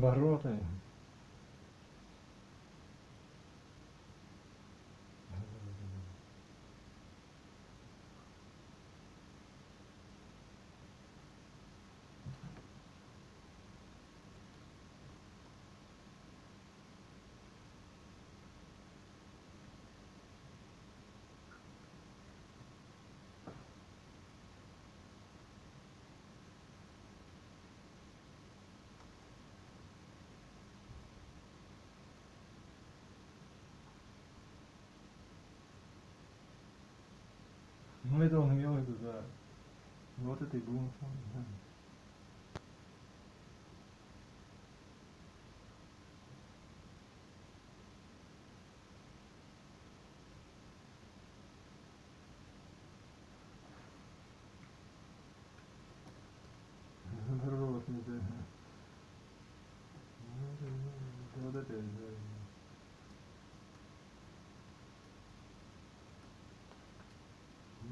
обороты. Ну это он имел в виду, да. Вот это и был на самом деле. Наоборот, не да. Ну, это, ну, Вот это, да.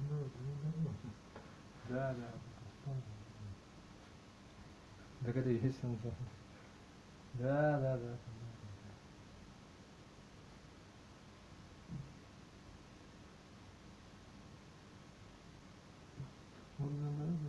Ну, ну, ну. Да, да. Так это и есть да. Да, да, да. Вот, да, да, да.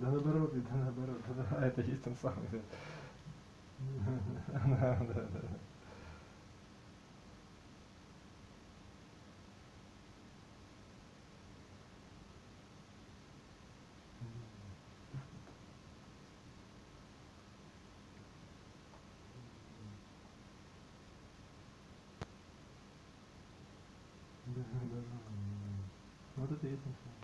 Наоборот, да наоборот, да наоборот, да, да, это есть он самый. Да, да, да. да. Вот это есть он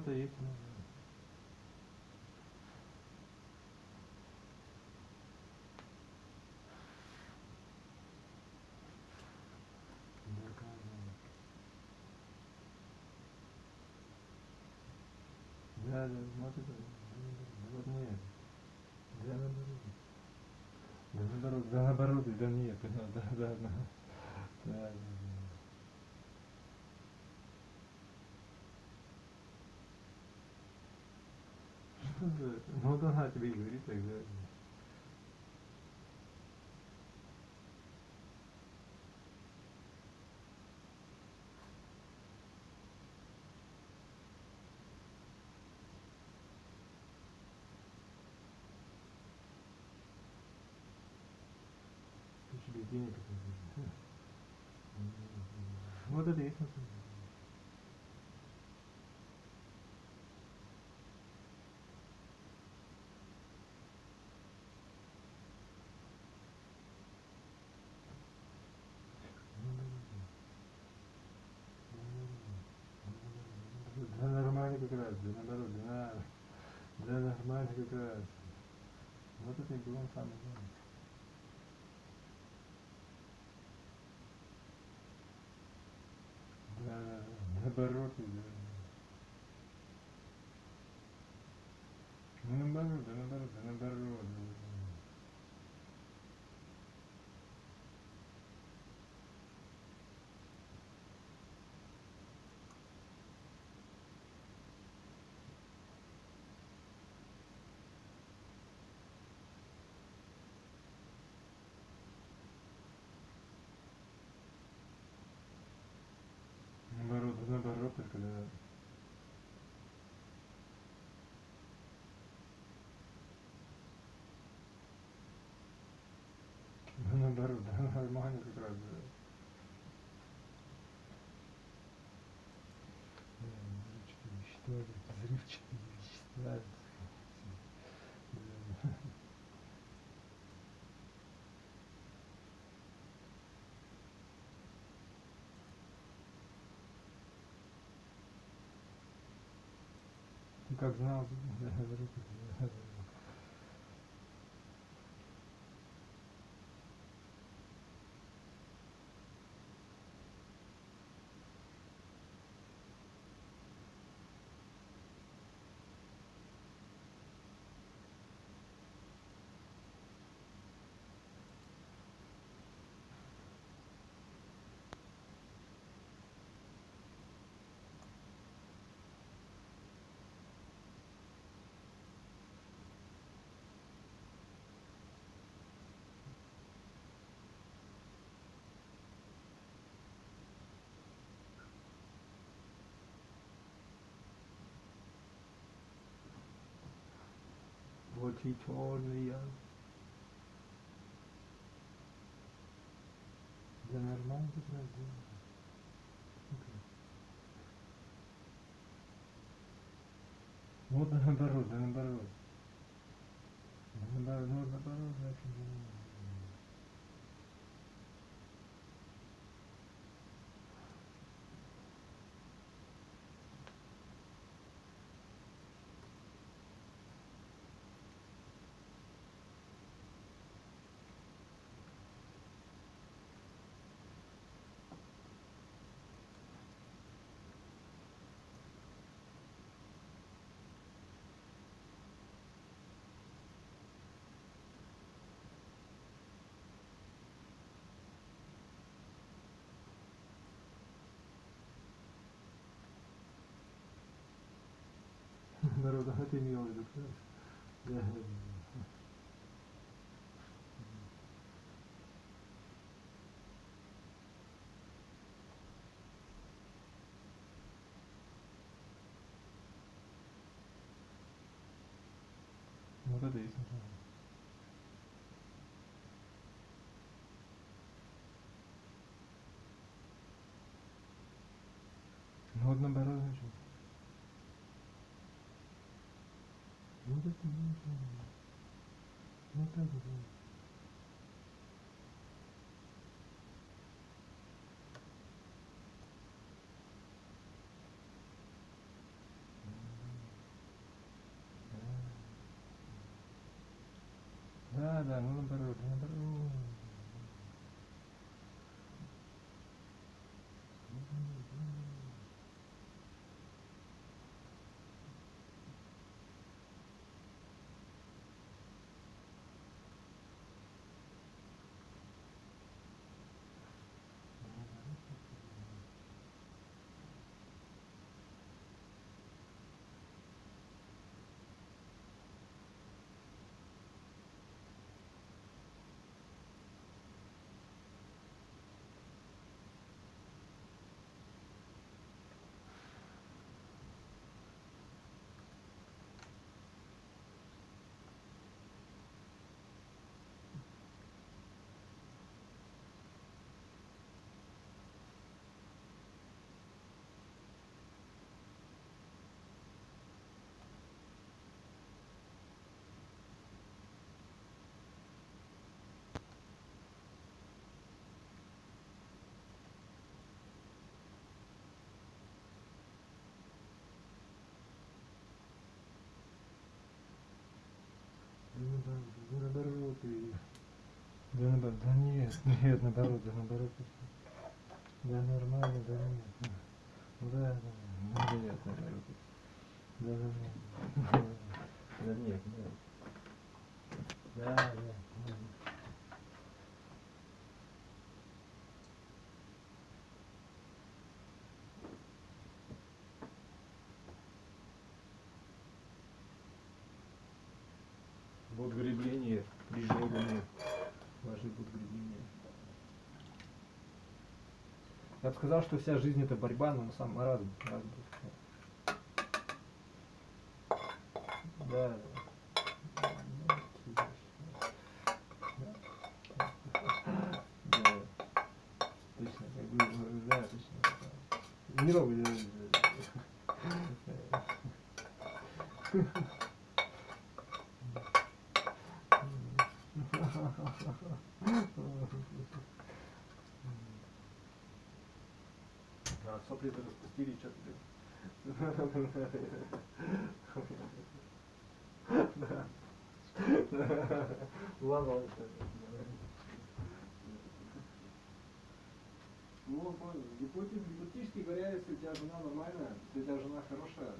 надо их Да, да, вот это, вот нет. Да, на. Да, на да, наоборот, да, нет, да, да, да, да, да, да. This is no, don't have to be good. It's like that. What are the essence of Then I might have good. What are they doing for me? ده برود أنا برود أنا برود أنا برود بالظبط الكلام هنا برد هنا المهندس ضرب как знал, да, руки, да, да. Очі чорні я. Да нормально как раз делаю. Вот наоборот, да наоборот. Да наоборот, ну наоборот, значит, да. Наоборот, а ты имел в виду, как раз. Да, да, да. Вот это есть What does it mean? Да наоборот, да нет, нет, наоборот, да наоборот. Да нормально, да нет. Ну Да, да, да, нет, наоборот. Да, да, да. Да нет, нет. Да, да. Вот гребление, движение, важный будет гребление. Я бы сказал, что вся жизнь это борьба, но на самом раз, раз да. Если у тебя жена нормальная, если у тебя жена хорошая,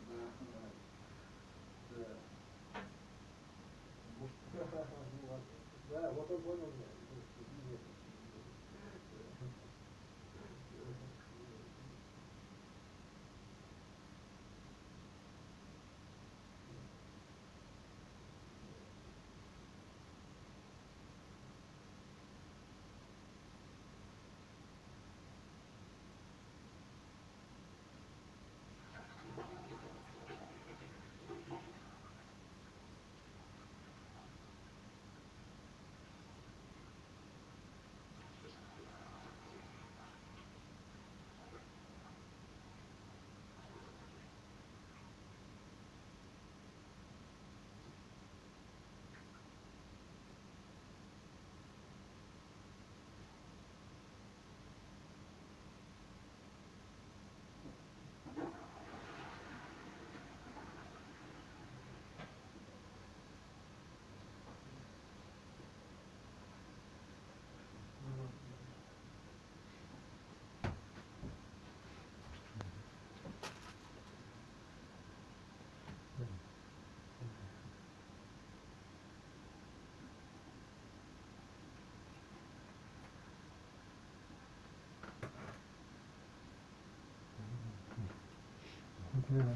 yeah.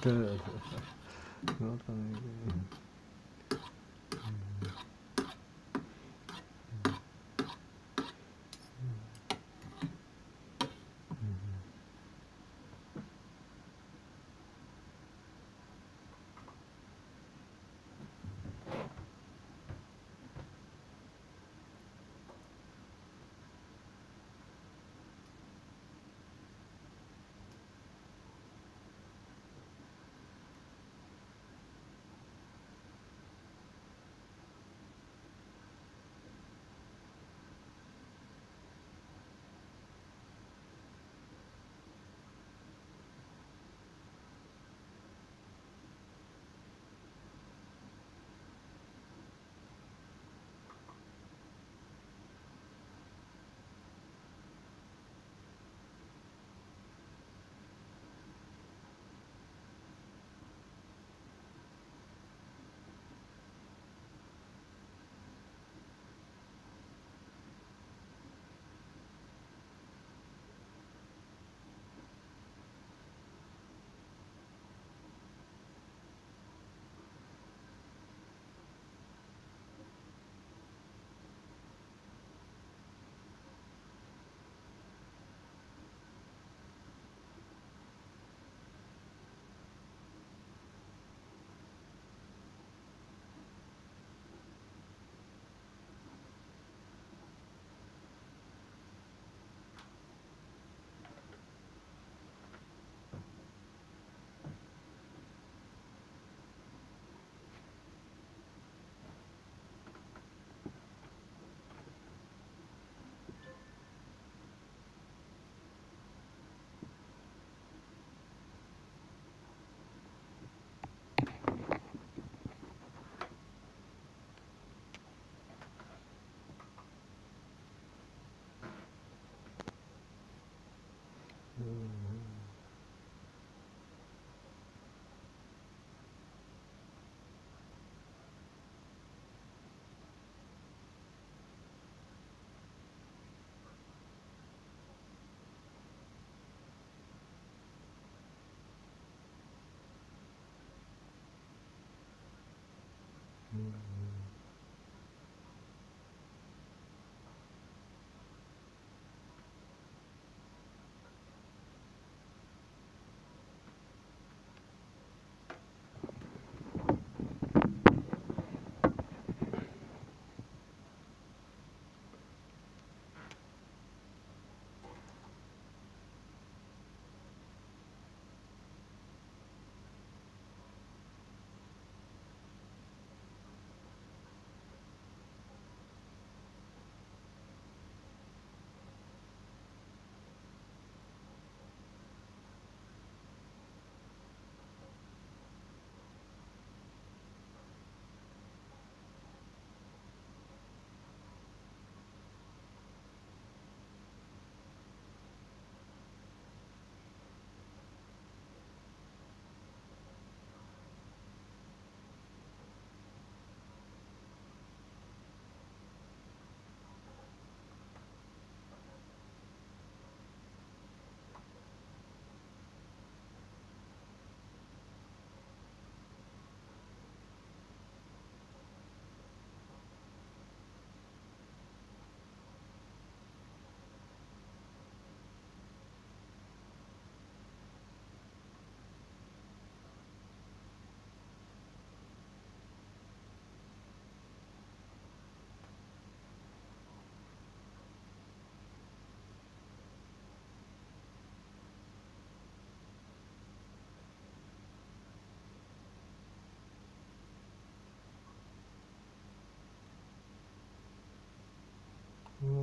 그, 그렇다는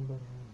number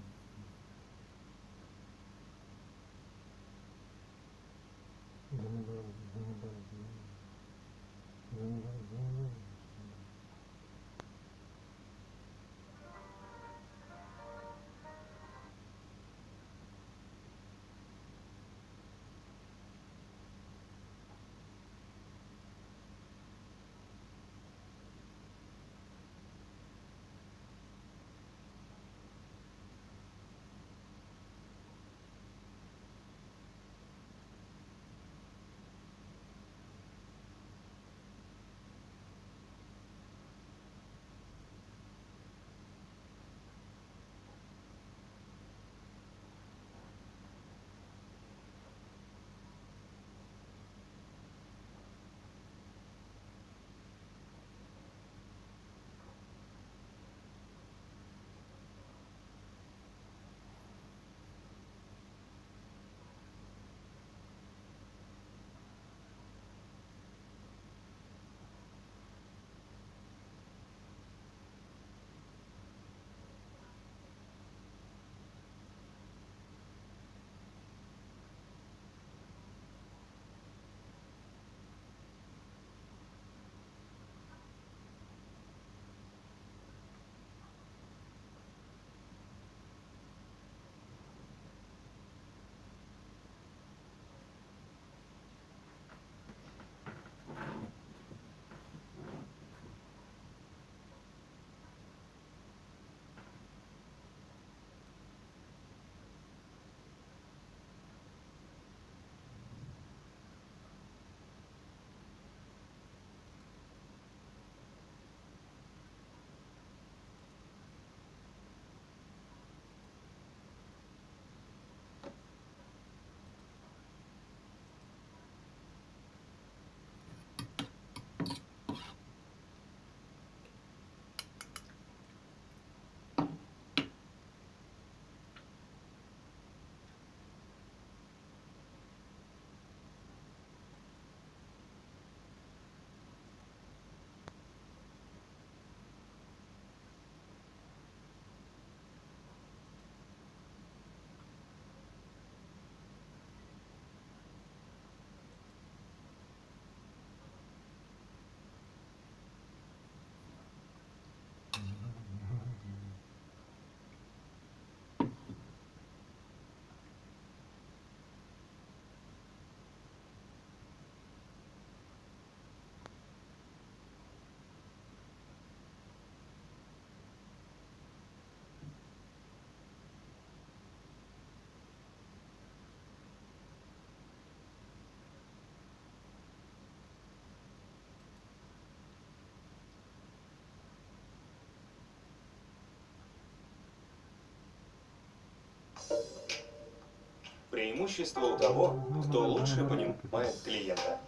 Преимущество у того, кто лучше понимает клиента.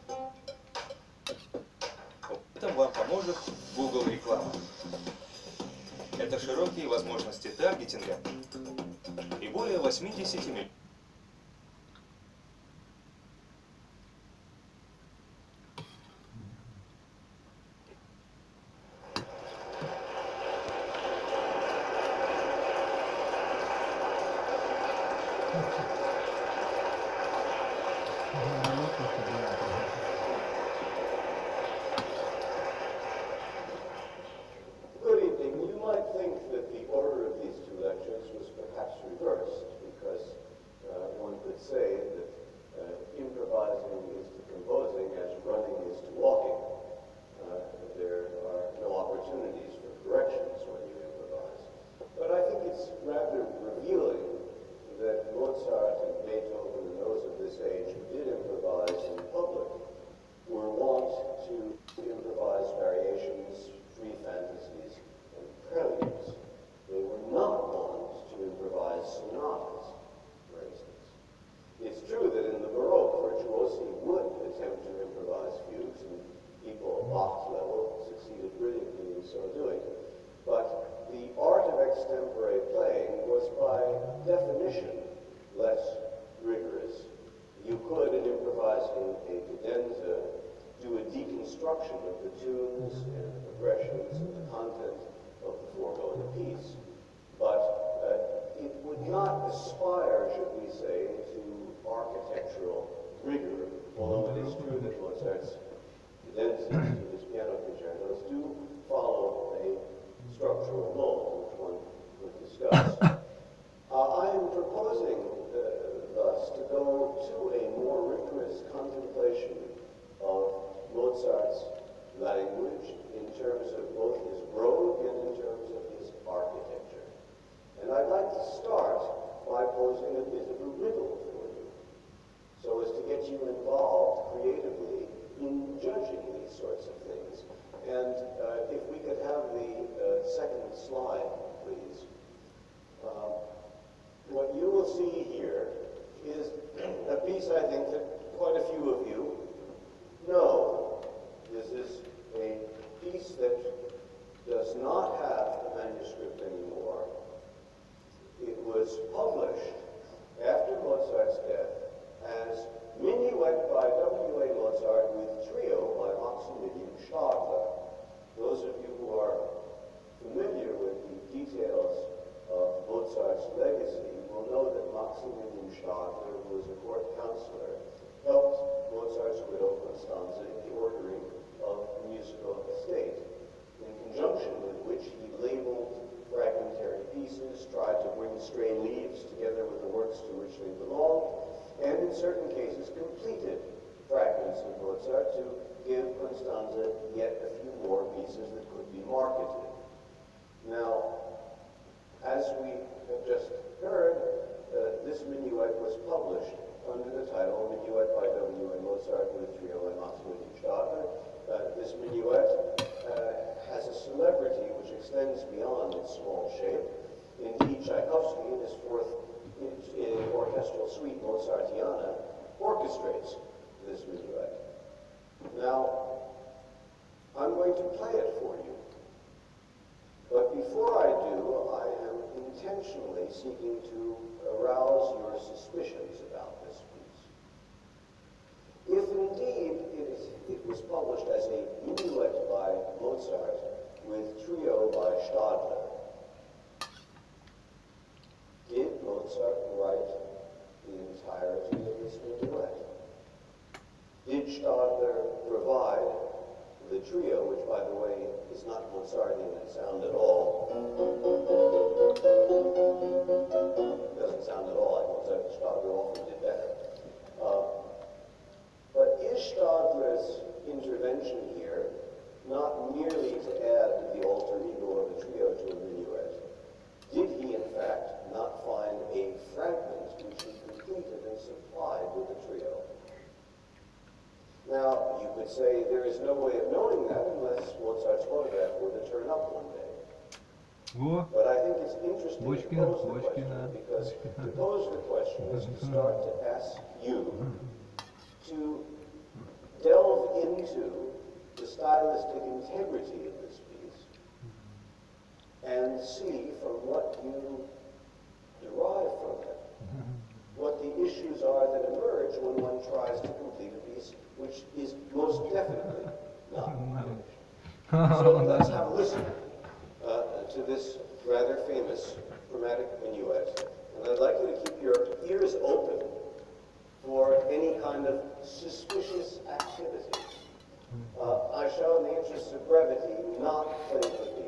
В этом вам поможет Google реклама. Это широкие возможности таргетинга и более 80 миллионов. Is true that Mozart's cadences to his piano concertos do follow a structural mold, which one would discuss. Uh, I am proposing uh, thus to go to a more rigorous contemplation of Mozart's language in terms of both his brogue and in terms of his architecture. And I'd like to start by posing a bit of a riddle so as to get you involved creatively in judging these sorts of things. And uh, if we could have the uh, second slide, please. Uh, what you will see here is a piece I think that quite a few of you know. This is a piece that does not have the manuscript anymore. It was published after Mozart's death as Minuet by W.A. Mozart with Trio by Maximilian Stadler. Those of you who are familiar with the details of Mozart's legacy will know that Maximilian Stadler, who was a court counselor, helped Mozart's widow Constanze in the ordering of the musical estate, in conjunction with which he labeled fragmentary pieces, tried to bring stray leaves together with the works to which they belonged, and in certain cases completed fragments of Mozart to give Constanze yet a few more pieces that could be marketed. Now, as we have just heard, uh, this minuet was published under the title Minuet by W. A. Mozart with Trio and Maximilian Stadler. Uh, this minuet uh, has a celebrity which extends beyond its small shape. Indeed, Tchaikovsky, in his fourth orchestral suite, Mozartiana, orchestrates this minuet. Now, I'm going to play it for you. But before I do, I am intentionally seeking to arouse your suspicions about this piece. If indeed it, is, it was published as a minuet by Mozart with trio by Stadler, did Mozart write the entirety of this minuet? Did Stadler provide the trio, which by the way is not Mozartian in sound at all. It doesn't sound at all like Mozart. Stadler often did better. Uh, but is Stadler's intervention here not merely to add the alter ego of the trio to a minuet? Did he, in fact, not find a fragment which he completed and supplied with the trio. Now, you could say there is no way of knowing that unless Mozart's autograph were to turn up one day. But I think it's interesting Бочкин, to pose the Бочкина, question because to pose the question is to start to ask you to delve into the stylistic integrity of this piece and see from what you derive from it what the issues are that emerge when one tries to complete a piece which is most definitely not finished. So let's have a listen uh, to this rather famous chromatic minuet. And I'd like you to keep your ears open for any kind of suspicious activity. Uh, I shall, in the interest of brevity, not play the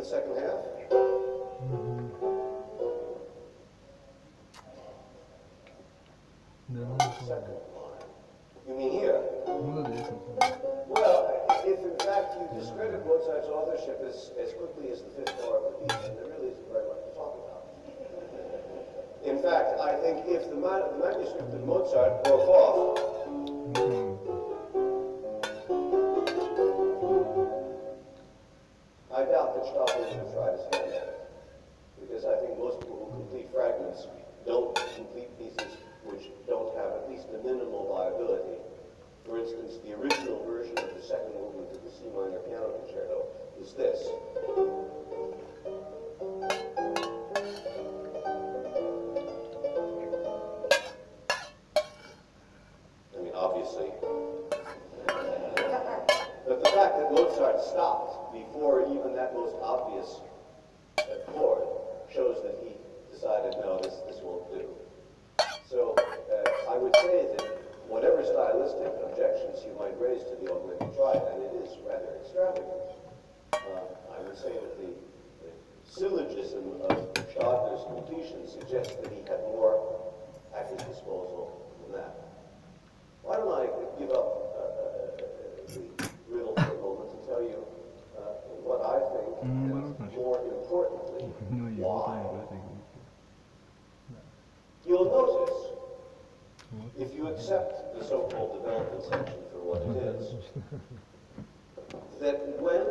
the second half. Second line. You mean here? Well, if in fact you discredit Mozart's authorship as, as quickly as the fifth bar of the piece, then there really isn't very much to talk about. In fact, I think if the, the manuscript of Mozart broke off, You Why? You'll notice, if you accept the so-called development section for what it is, that when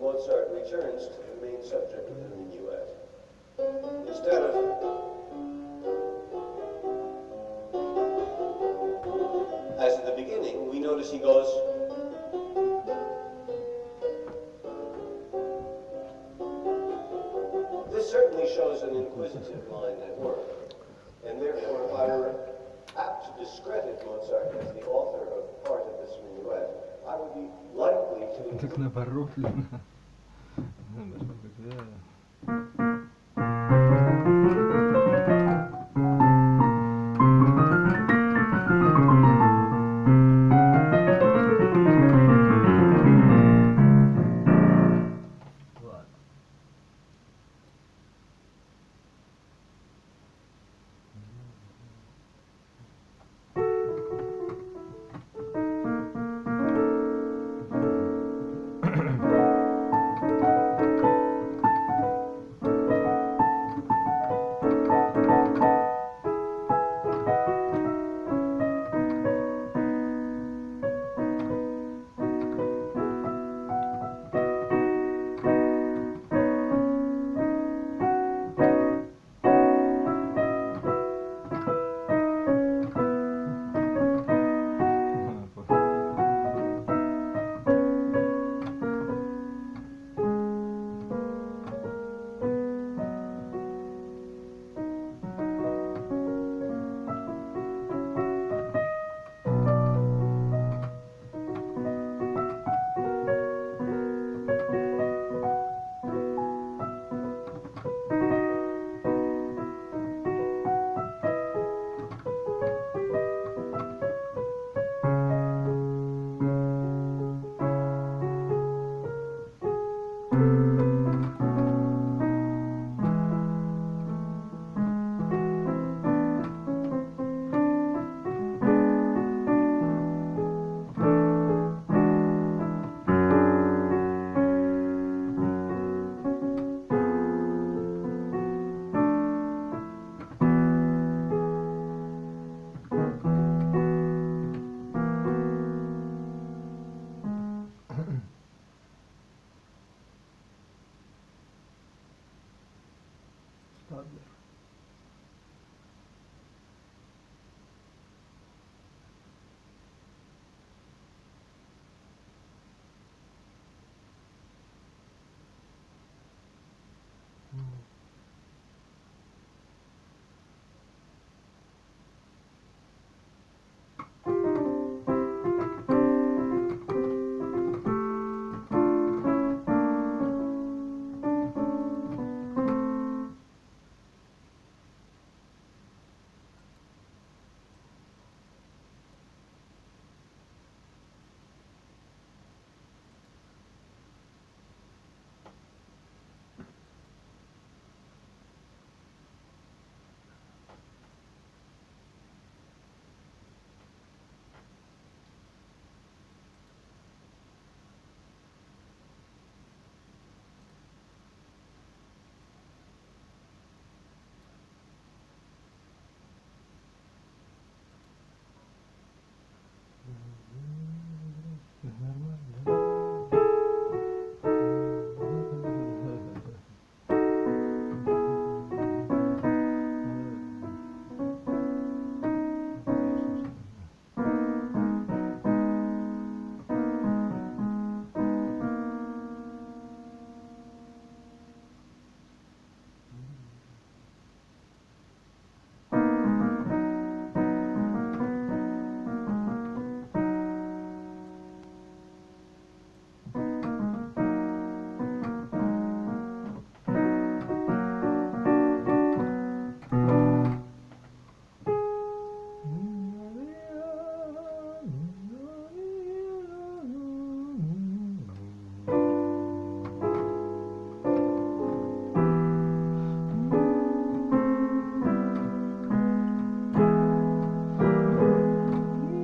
Mozart returns to the main subject of the minuet, instead of as in the beginning, we notice he goes an inquisitive mind at work. And therefore, if I were apt to discredit Mozart as the author of part of this minuet, I would be likely to...